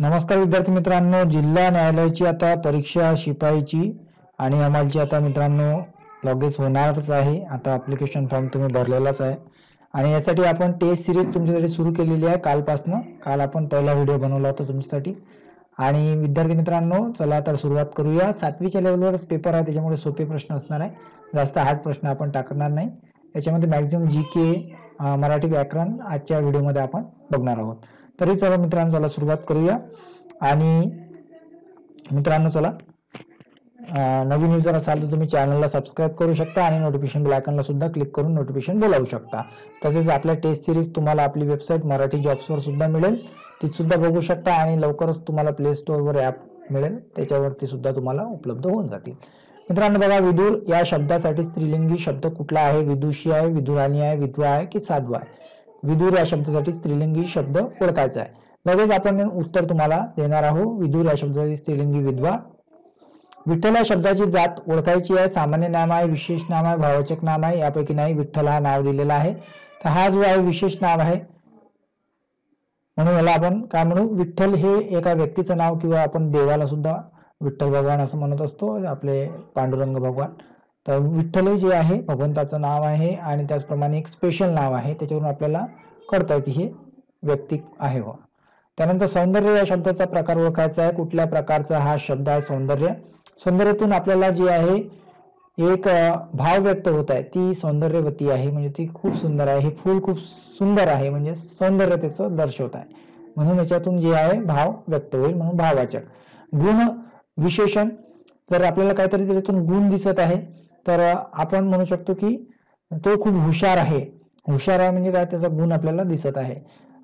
नमस्कार विद्यार्थी मित्रांनो जिल्हा न्यायालयाची आता परीक्षा शिपाईची आणि अमालची आता मित्रांनो लगेच होणारच आहे. आता अप्लिकेशन फॉर्म तुम्ही भरलेलाच आहे. आणि यासाठी आपण टेस्ट सिरीज तुमच्यासाठी सुरू केलेली आहे कालपासनं. काल आपण पहिला व्हिडिओ बनवला होता तुमच्यासाठी. आणि विद्यार्थी मित्रांनो चला तर सुरुवात करूया. सातवीच्या लेवलवरच पेपर आहे त्याच्यामुळे सोपे प्रश्न असणार आहे. जास्त हार्ड प्रश्न आपण टाकणार नाही. त्याच्यामध्ये मॅक्झिमम जी के मराठी व्याकरण आजच्या व्हिडिओमध्ये आपण बघणार आहोत. तरी चला मित्रांनो चला सुरुवात करूया. आणि मित्रांनो चला. नवीन युजर असाल तर तुम्ही चॅनलला सबस्क्राईब करू शकता आणि नोटिफिकेशन बेल आयकॉनला सुद्धा क्लिक करून नोटिफिकेशन बोलावू शकता. तसेच आपल्या टेस्ट सिरीज तुम्हाला आपली वेबसाईट मराठी जॉब्सवर सुद्धा मिळेल. ती सुद्धा बघू शकता आणि लवकरच तुम्हाला प्ले स्टोअरवर ॲप मिळेल. त्याच्यावरती सुद्धा तुम्हाला उपलब्ध होऊन जातील. मित्रांनो बघा विदूर या शब्दासाठी स्त्रीलिंगी शब्द कुठला आहे? विदुषी आहे विदुराणी आहे विधवा आहे की साधवा आहे? विदूर या शब्दासाठी स्त्रीलिंगी शब्द ओळखायचा आहे. लगेच आपण उत्तर तुम्हाला देणार आहोत. विदूर या शब्दासाठी स्त्रीलिंगी विधवा. विठ्ठल या शब्दाची जात ओळखायची आहे. सामान्य नाम आहे विशेष नाम आहे भावचक नाम आहे. यापैकी नाही विठ्ठल हा नाव दिलेला आहे. तर हा जो आहे विशेष नाव आहे. म्हणून याला आपण काय म्हणू? विठ्ठल हे एका व्यक्तीचं नाव किंवा आपण देवाला सुद्धा विठ्ठल भगवान असं म्हणत असतो. आपले पांडुरंग भगवान. तर विठ्ठल जे आहे भगवंताचं नाव आहे आणि त्याचप्रमाणे एक स्पेशल नाव आहे त्याच्यावरून आपल्याला कळतं की हे व्यक्ती आहे व त्यानंतर सौंदर्य या शब्दाचा प्रकार ओळखायचा आहे. कुठल्या प्रकारचा हा शब्द आहे सौंदर्य? सौंदर्यातून आपल्याला जे आहे एक भाव व्यक्त होत आहे. ती सौंदर्यवती आहे म्हणजे ती खूप सुंदर आहे. हे फूल खूप सुंदर आहे म्हणजे सौंदर्य त्याचं दर्शवत आहे. म्हणून याच्यातून जे आहे भाव व्यक्त होईल म्हणून भाववाचक. गुण विशेषण जर आपल्याला काहीतरी त्याच्यातून गुण दिसत आहे तर आपण म्हणू शकतो की तो खूप हुशार आहे. हुशार आहे म्हणजे काय? त्याचा गुण आपल्याला दिसत आहे.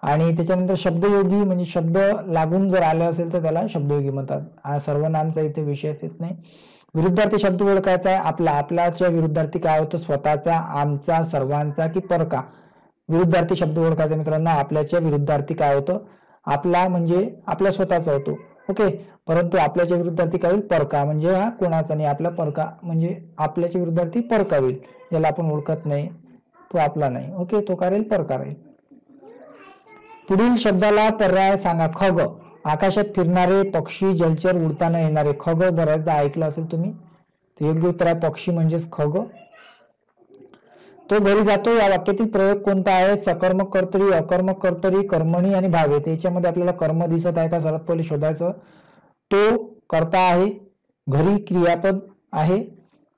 आणि त्याच्यानंतर शब्दयोगी म्हणजे शब्द लागून जर आले असेल तर त्याला शब्दयोगी म्हणतात. सर्वनामचा इथे विषयच येत नाही. विरुद्धार्थी शब्द ओळखायचा आहे? आपला. आपल्याच्या विरुद्धार्थी काय होतं? स्वतःचा आमचा सर्वांचा की परका? विरुद्धार्थी शब्द ओळखायचा मित्रांनो? आपल्याच्या विरुद्धार्थी काय होतं? आपला म्हणजे आपल्या स्वतःचा होतो. ओके? परंतु आपल्याच्या विरुद्धार्थी काय होईल? परका. म्हणजे हा कोणाचा नाही आपला परका. म्हणजे आपल्याच्या विरुद्धार्थी परका होईल. ज्याला आपण ओळखत नाही तो आपला नाही. ओके? तो करेल परका राहील. पुढील शब्दाला पर्याय सांगा. खग. आकाशात फिरणारे पक्षी जलचर उडताना येणारे. खग बऱ्याचदा ऐकलं असेल तुम्ही? योग्य उत्तर आहे पक्षी म्हणजेच खग. तो घरी जातो या वाक्यातील प्रयोग कोणता आहे? सकर्मक कर्तरी अकर्मक कर्तरी कर्मणी आणि भावे. याच्यामध्ये आपल्याला कर्म दिसत आहे का? सर्वात पहिले शोधायचं. तो करता आहे घरी क्रियापद आहे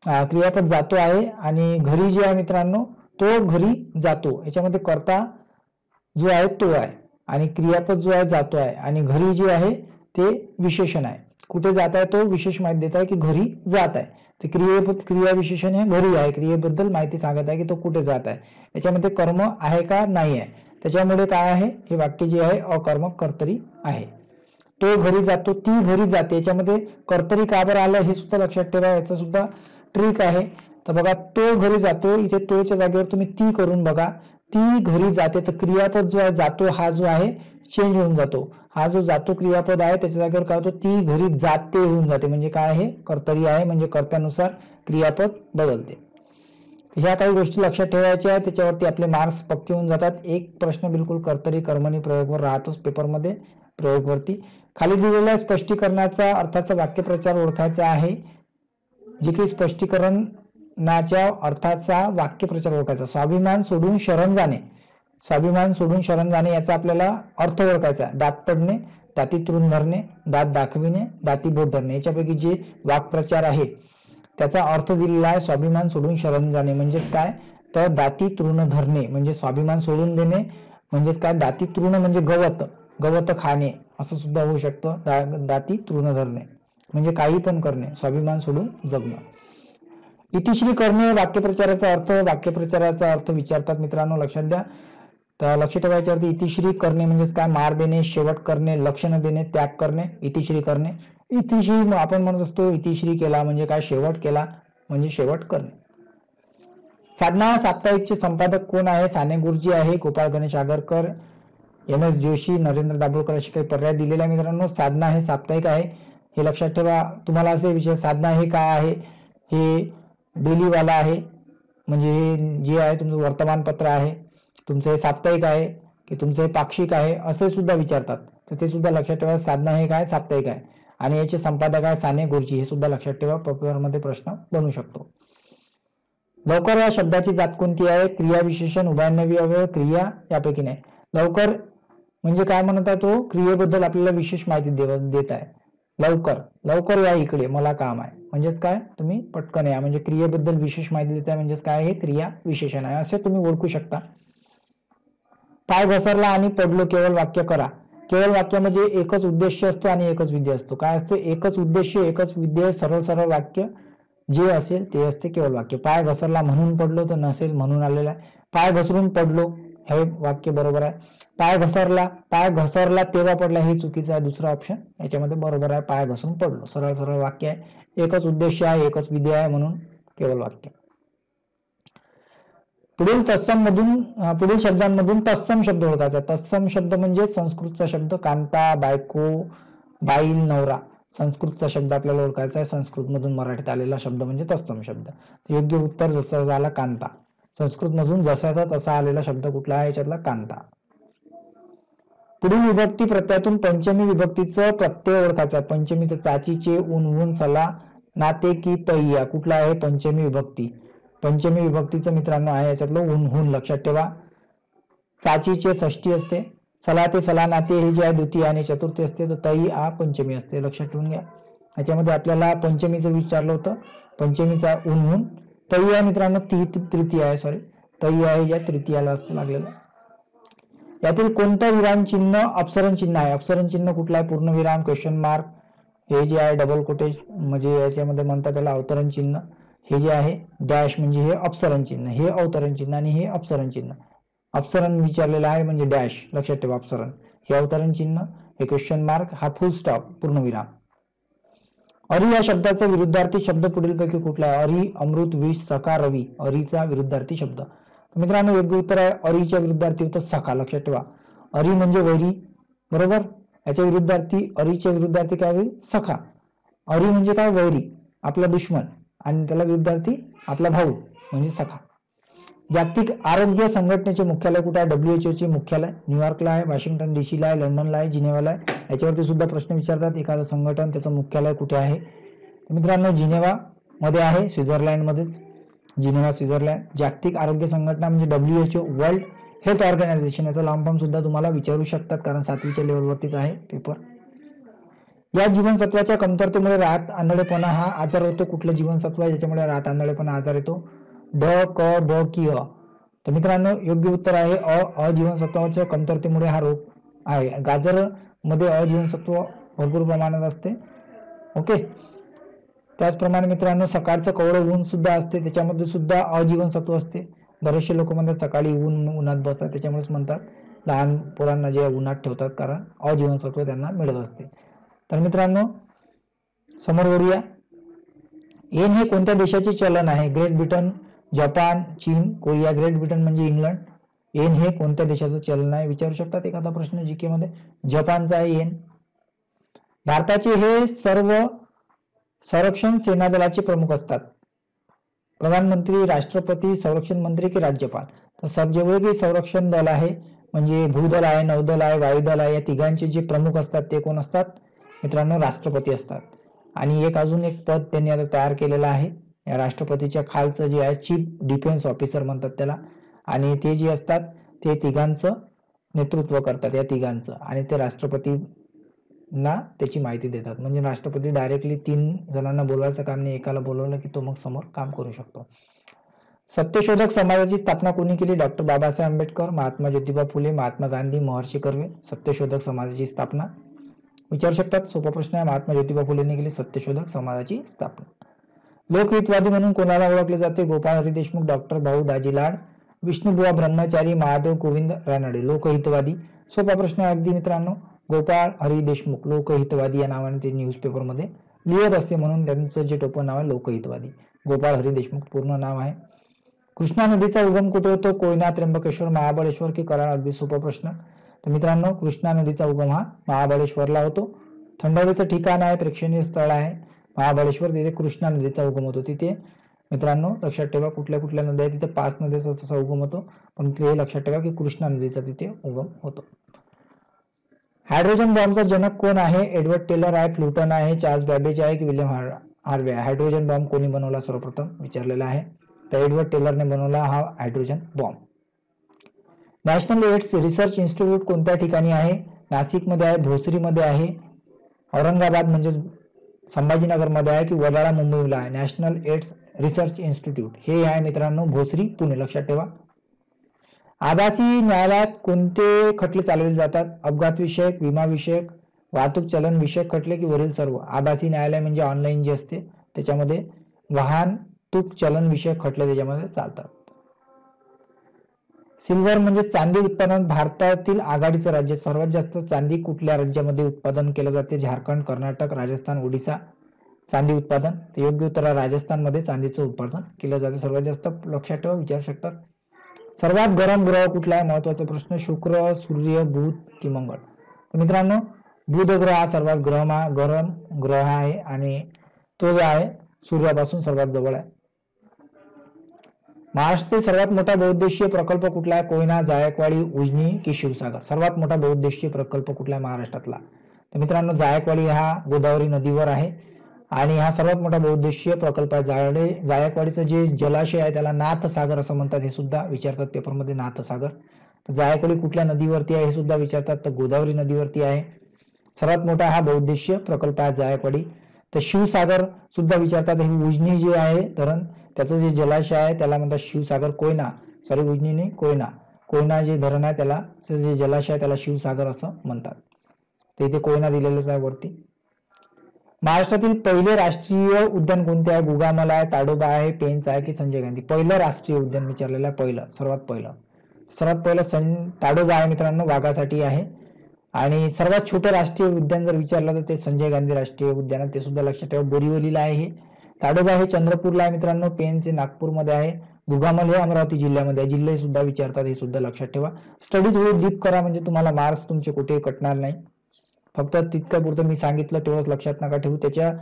क्रियापद जातो आहे आणि घरी जे आहे मित्रांनो तो घरी जातो. याच्यामध्ये करता जो आहे तो आहे आणि क्रियापद जो आहे जातो आहे आणि घरी जे आहे ते विशेषण आहे. कुठे जात आहे तो? विशेष माहिती देत आहे की घरी जात आहे. तर क्रियेपद क्रियाविशेषण हे घरी आहे. क्रियेबद्दल माहिती सांगत आहे की तो कुठे जात आहे. याच्यामध्ये कर्म आहे का नाही आहे? त्याच्यामुळे काय आहे? हे वाक्य जे आहे अकर्मक कर्तरी आहे. तो घरी जातो ती घरी जाते. याच्यामध्ये कर्तरी का बरं आलं हे सुद्धा लक्षात ठेवा. याचा सुद्धा ट्रिक आहे. तर बघा तो घरी जातो. इथे तोच्या जागेवर तुम्ही ती करून बघा. ती घरी जाते. तर क्रियापद जो आहे जातो हा जो आहे चेंज होऊन जातो. हा जो जातो क्रियापद आहे त्याच्या जागेवर काय होतो? ती घरी जाते होऊन जाते. म्हणजे काय आहे? कर्तरी आहे. म्हणजे कर्त्यानुसार क्रियापद बदलते. ह्या काही गोष्टी लक्षात ठेवायच्या आहेत. त्याच्यावरती आपले मार्क्स पक्के होऊन जातात. एक प्रश्न बिलकुल कर्तरी कर्मणी प्रयोगवर राहतोच पेपरमध्ये प्रयोगवरती. खाली दिलेल्या स्पष्टीकरणाचा अर्थाचा वाक्यप्रचार ओळखायचा आहे. जे काही स्पष्टीकरणाच्या अर्थाचा वाक्यप्रचार ओळखायचा. स्वाभिमान सोडून शरण जाणे. स्वाभिमान सोडून शरण जाणे याचा आपल्याला अर्थ ओळखायचा दात पडणे दाती तृण धरणे दात दाखविणे दाती बोट धरणे याच्यापैकी जे वाक्प्रचार आहे त्याचा अर्थ दिलेला आहे स्वाभिमान सोडून शरण जाणे. म्हणजेच काय? तर दाती तृण धरणे म्हणजे स्वाभिमान सोडून देणे म्हणजेच काय? दाती तृण म्हणजे गवत गवत खाणे असं सुद्धा होऊ शकतं. दा दाती तृण धरणे म्हणजे काही पण करणे स्वाभिमान सोडून जगणं. इतिश्री करणे वाक्यप्रचाराचा अर्थ वाक्यप्रचाराचा अर्थ विचारतात मित्रांनो लक्षात द्या. तर लक्ष ठेवायच्यावरती इतिश्री करणे म्हणजेच काय? मार देणे शेवट करणे लक्षण देणे त्याग करणे इतिश्री करणे. इतिश्री आपण म्हणत असतो इतिश्री केला म्हणजे काय? शेवट केला म्हणजे शेवट करणे. साधना साप्ताहिकचे संपादक कोण आहे? साने गुरुजी आहे गोपाळ गणेश आगरकर एम एस जोशी नरेंद्र दाभोळकर असे काही पर्याय दिलेले आहे मित्रांनो. साधना हे साप्ताहिक आहे. हे लक्षात ठेवा. तुम्हाला असे विषय साधना हे काय आहे? हे डेलीवाला आहे. म्हणजे हे जे आहे तुमचं वर्तमानपत्र आहे. तुमचं हे साप्ताहिक आहे की तुमचं हे पाक्षिक आहे असे सुद्धा विचारतात. तर ते सुद्धा लक्षात ठेवा साधना हे काय? साप्ताहिक आहे. आणि याचे संपादक आहे साने गुरुजी हे सुद्धा लक्षात ठेवा पेपरमध्ये प्रश्न बनू शकतो. लवकर या शब्दाची जात कोणती आहे? क्रिया विशेषण उभयनवी अवयव क्रिया यापैकी नाही. लवकर म्हणजे काय म्हणत आहे तो? क्रियेबद्दल आपल्याला विशेष माहिती देत आहे. लवकर लवकर या इकडे मला काम आहे. म्हणजेच काय? तुम्ही पटकन या. म्हणजे क्रियेबद्दल विशेष माहिती देत आहे म्हणजेच काय? हे क्रिया विशेषण आहे. असे तुम्ही ओळखू शकता. पाय घसरला आणि पडलो केवळ वाक्य करा. केवळ म्हणजे एकच उद्देश असतो आणि एकच विधेय असतो. काय असतो? एकच उद्देश एकच विधेय सरळ सरळ वाक्य जे असेल ते असते केवळ वाक्य. पाय घसरला म्हणून पडलो तर नसेल म्हणून आलेला आहे. पाय घसरून पडलो हे वाक्य बरोबर आहे. पाय घसरला पाय घसरला तेव्हा पडला हे चुकीचं आहे. दुसरा ऑप्शन याच्यामध्ये बरोबर आहे. पाय घसरून पडलो. सरळ सरळ वाक्य आहे. एकच उद्देश आहे एकच विधेय आहे म्हणून केवळ वाक्य. पुढील तत्सम मधून पुढील शब्दांमधून तत्सम शब्द ओळखायचा तत्सम शब्द म्हणजे संस्कृतचा शब्द कांता बायको बाईल नवरा. संस्कृतचा शब्द आपल्याला ओळखायचा आहे. संस्कृत मधून मराठीत आलेला शब्द म्हणजे तत्सम शब्द. योग्य उत्तर जसा झाला कांता. संस्कृत मधून जसाचा तसा आलेला शब्द कुठला आहे? याच्यातला कांता. पुढील विभक्ती प्रत्ययातून पंचमी विभक्तीचं प्रत्यय ओळखायचा पंचमीचं चाचीचे उन उन सला नाते की तैया कुठला आहे? पंचमी विभक्ती. पंचमी विभक्तीचं मित्रांनो आहे याच्यातलं ऊन हुन लक्षात ठेवा. चाचीचे षष्टी असते. सला ते सला नाते हे जे आहे द्वितीय आणि चतुर्थी असते तर तई आ पंचमी असते. लक्षात ठेवून घ्या. याच्यामध्ये आपल्याला पंचमीचं विचारलं होतं. पंचमीचा ऊन हुन तई आहे मित्रांनो ती तृतीय आहे सॉरी तई आहे या तृतीयाला असतं लागलेलं. यातील कोणतं विराम चिन्ह अपसरण चिन्ह आहे? अपसरण चिन्ह कुठला आहे? पूर्ण विराम क्वेश्चन मार्क हे जे आहे डबल कोटेज म्हणजे याच्यामध्ये म्हणतात त्याला अवतरण चिन्ह. हे जे आहे डॅश म्हणजे हे अपसरण चिन्ह हे अवतरण चिन्ह आणि हे अपसरण चिन्ह. अपसरण विचारलेलं आहे म्हणजे डॅश लक्षात ठेवा अपसरण. हे अवतरण चिन्ह हे क्वेश्चन मार्क हा फुल स्टॉप पूर्णविराम. अरी या शब्दाचा विरुद्धार्थी शब्द पुढीलपैकी कुठला आहे? अरी अमृत विष सका रवी. अरीचा विरुद्धार्थी शब्द. मित्रांनो योग्य उत्तर आहे अरीच्या विरुद्धार्थी होतं सखा लक्षात ठेवा. अरी म्हणजे वैरी. बरोबर? याच्या विरुद्धार्थी अरीच्या विरुद्धार्थी काय होईल? सखा. अरी म्हणजे काय? वैरी. आपला दुश्मन. आणि त्याला विरुद्धार्थी आपला भाऊ म्हणजे सखा. जागतिक आरोग्य संघटनेचे मुख्यालय कुठे आहे? डब्ल्यूएचओ चे मुख्यालय. न्यूयॉर्कला आहे वॉशिंग्टन डीसीला आहे लंडनला आहे जिनेवाला आहे. याच्यावरती सुद्धा प्रश्न विचारतात. एखादं संघटन त्याचं मुख्यालय कुठे आहे? मित्रांनो जिनेवा मध्ये आहे स्वित्झर्लंडमध्येच जिनेवा स्वित्झर्लंड जागतिक आरोग्य संघटना म्हणजे डब्ल्यूएचओ वर्ल्ड हेल्थ ऑर्गनायझेशन याचा लांब फॉर्म सुद्धा तुम्हाला विचारू शकतात कारण सातवीच्या लेवलवरतीच आहे पेपर या जीवनसत्वाच्या कमतरतेमुळे रात आंधळेपणा हा आजार होतो. कुठलं जीवनसत्व आहे ज्याच्यामुळे रात आंधळेपणा आजार येतो? ड क ब कि अ. तर मित्रांनो योग्य उत्तर आहे अ अ जीवनसत्वाच्या कमतरतेमुळे हा रोग आहे. गाजरमध्ये जीवनसत्व भरपूर प्रमाणात असते. ओके? त्याचप्रमाणे मित्रांनो सकाळचं कवडं ऊन सुद्धा असते. त्याच्यामध्ये सुद्धा अजीवनसत्व असते. बरेचसे लोक म्हणतात सकाळी ऊन उन्हात बसतात. त्याच्यामुळेच म्हणतात लहान पोरांना जे उन्हात ठेवतात कारण अजीवनसत्व त्यांना मिळत असते. तर मित्रांनो समोर वळूया. एन हे कोणत्या देशाचे चलन आहे? ग्रेट ब्रिटन जपान चीन कोरिया ग्रेट ब्रिटन म्हणजे इंग्लंड एन हे कोणत्या देशाचं चलन आहे? विचारू शकतात एखादा प्रश्न जीके मध्ये जपानचा आहे एन भारताचे हे सर्व संरक्षण सेना दलाचे प्रमुख असतात. प्रधानमंत्री राष्ट्रपती संरक्षण मंत्री की राज्यपाल. तर जेवढे संरक्षण दल आहे. म्हणजे भूदल आहे नौदल आहे वायुदल आहे. या तिघांचे जे प्रमुख असतात ते कोण असतात? मित्रांनो राष्ट्रपती असतात. आणि एक अजून एक पद त्यांनी आता तयार केलेलं आहे. या राष्ट्रपतीच्या खालचं जे आहे चीफ डिफेन्स ऑफिसर म्हणतात त्याला. आणि ते जे असतात ते तिघांचं नेतृत्व करतात या तिघांचं. आणि ते राष्ट्रपतींना त्याची माहिती देतात. म्हणजे राष्ट्रपती डायरेक्टली तीन जणांना बोलवायचं काम नाही. एकाला बोलवलं की तो मग समोर काम करू शकतो. सत्यशोधक समाजाची स्थापना कोणी केली? डॉक्टर बाबासाहेब आंबेडकर महात्मा ज्योतिबा फुले महात्मा गांधी महर्षी कर्वे. सत्यशोधक समाजाची स्थापना विचारू शकतात. सोपा प्रश्न आहे. महात्मा ज्योतिबा फुलेंनी केली सत्यशोधक समाजाची स्थापना. लोकहितवादी म्हणून कोणाला ओळखले जाते? गोपाळ हरी देशमुख डॉक्टर भाऊ दाजी लाड विष्णुबुवा ब्रह्मचारी महादेव गोविंद रानडे. लोकहितवादी. सोपा प्रश्न आहे अगदी मित्रांनो. गोपाळ हरी देशमुख लोकहितवादी या नावाने ते न्यूजपेपरमध्ये लिहित असते म्हणून त्यांचं जे टोपण नाव आहे लोकहितवादी. गोपाळ हरी देशमुख पूर्ण नाव आहे. कृष्णा नदीचा उगम कुठे होतो? कोयना त्र्यंबकेश्वर महाबळेश्वर की कराड? अगदी सोपा प्रश्न. तर मित्रांनो कृष्णा नदीचा उगम हा महाबळेश्वरला होतो. थंड हवेचं ठिकाण आहे प्रेक्षणीय स्थळ आहे. महाबळेश्वर तिथे कृष्णा नदीचा उगम होतो. तिथे मित्रांनो लक्षात ठेवा कुठल्या कुठल्या नद्या तिथे पाच नद्याचा तसा उगम होतो. पण हे लक्षात ठेवा की कृष्णा नदीचा तिथे उगम होतो. हायड्रोजन बॉम्बचा जनक कोण आहे? एडवर्ड टेलर आहे प्लुटन आहे चार्ल्स बॅबेज आहे की विल्यम हार हार्वे आहे. हायड्रोजन बॉम्ब कोणी बनवला? सर्वप्रथम विचारलेला आहे. तर एडवर्ड टेलरने बनवला हा hydrogen bomb. National AIDS research institute कोणत्या ठिकाणी आहे? नाशिकमध्ये आहे भोसरीमध्ये आहे औरंगाबाद म्हणजेच संभाजीनगरमध्ये आहे की वडाळा मुंबईला आहे? National AIDS research institute. हे आहे मित्रांनो भोसरी पुणे. लक्षात ठेवा. आभासी न्यायालयात कोणते खटले चालवले जातात? अपघात विषयक विमा विषयक वाहतूक चलन विषयक खटले की वरील सर्व? आभासी न्यायालय म्हणजे ऑनलाईन जे असते त्याच्यामध्ये वाहनतूक चलन विषयक खटले त्याच्यामध्ये चालतात. सिल्वर म्हणजे चांदी उत्पादन भारतातील आघाडीचं राज्य. सर्वात जास्त चांदी कुठल्या राज्यामध्ये उत्पादन केलं जाते? झारखंड कर्नाटक राजस्थान ओडिसा. चांदी उत्पादन. तर योग्य उत्तर राजस्थानमध्ये चांदीचं उत्पादन केलं जातं. सर्वात जास्त लक्षात ठेवा विचारू शकतात सर्वात गरम ग्रह कुठला आहे? महत्त्वाचा प्रश्न शुक्र सूर्य बुध की मंगळ. तर मित्रांनो बुध ग्रह हा सर्वात ग्रह गरम ग्रह आहे आणि तो जो आहे सूर्यापासून सर्वात जवळ आहे. महाराष्ट्रातील सर्वात मोठा बहुउद्देशीय प्रकल्प कुठला आहे? कोयना जायकवाडी उजनी की शिवसागर? सर्वात मोठा बहुउद्देशीय प्रकल्प कुठला आहे महाराष्ट्रातला? तर मित्रांनो जायकवाडी हा गोदावरी नदीवर आहे आणि हा सर्वात मोठा बहुउद्देशीय प्रकल्प आहे. जाडे जायकवाडीचं जे जलाशय आहे त्याला नाथसागर असं म्हणतात हे सुद्धा विचारतात पेपरमध्ये नाथसागर. तर जायकवाडी कुठल्या नदीवरती आहे हे सुद्धा विचारतात. तर गोदावरी नदीवरती आहे. सर्वात मोठा हा बहुउद्देशीय प्रकल्प आहे जायकवाडी. तर शिवसागर सुद्धा विचारतात. हे उजनी जे आहे धरण त्याचं जे जलाशय आहे त्याला म्हणतात शिवसागर कोयना. सॉरी उजनी कोयना. कोयना जे धरण आहे त्याला जे जलाशय आहे त्याला शिवसागर असं म्हणतात. ते इथे कोयना दिलेलंच आहे वरती. महाराष्ट्रातील पहिले राष्ट्रीय उद्यान कोणते आहे? गुगामला आहे ताडोबा आहे पेंच आहे की संजय गांधी? पहिलं राष्ट्रीय उद्यान विचारलेलं आहे पहिलं सर्वात पहिलं. सर्वात पहिलं सं ताडोबा आहे मित्रांनो वाघासाठी आहे. आणि सर्वात छोटं राष्ट्रीय उद्यान जर विचारलं तर ते संजय गांधी राष्ट्रीय उद्यान ते सुद्धा लक्षात ठेवा बोरीवलीला आहे हे. ताडोबा हे चंद्रपूरला आहे मित्रांनो. पेन्स हे नागपूरमध्ये आहे. गुगामल हे अमरावती जिल्ह्यामध्ये आहे. जिल्हे सुद्धा विचारतात हे सुद्धा लक्षात ठेवा. स्टडी थोडी डीप करा म्हणजे तुम्हाला मार्क्स तुमचे कुठे कटणार नाही. फक्त तितक्या पुरतं मी सांगितलं तेवढंच लक्षात नका ठेवू. त्याच्या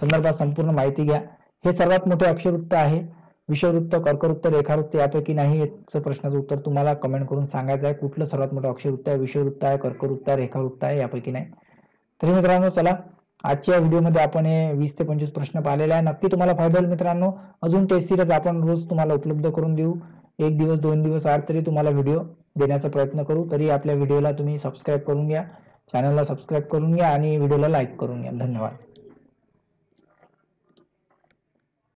संदर्भात संपूर्ण माहिती घ्या. हे सर्वात मोठे अक्षरवृत्त आहे. विषववृत्त कर्कवृत्त रेखावृत्त यापैकी नाही याचं प्रश्नाचं उत्तर तुम्हाला कमेंट करून सांगायचं आहे. कुठलं सर्वात मोठं अक्षरवृत्त आहे? विषववृत्त आहे कर्कवृत्त आहे रेखावृत्त आहे यापैकी नाही. तरी मित्रांनो चला. आजच्या व्हिडिओमध्ये आपण हे वीस ते पंचवीस प्रश्न पाहिलेले आहे. नक्की तुम्हाला फायदा होईल मित्रांनो. अजून टेस्ट सिरीज आपण रोज तुम्हाला उपलब्ध करून देऊ. एक दिवस दोन दिवस आठ तरी तुम्हाला व्हिडिओ देण्याचा प्रयत्न करू. तरी आपल्या व्हिडिओला तुम्ही सबस्क्राईब करून घ्या. चॅनलला सबस्क्राईब करून घ्या आणि व्हिडिओला लाईक करून घ्या. धन्यवाद.